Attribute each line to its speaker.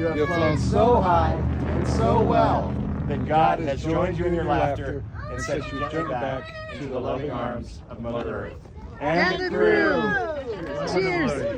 Speaker 1: You have, you have flown, flown so high and so well that God has joined you in your laughter and set you gently back into the loving arms of Mother Earth. And, and the groove! Cheers!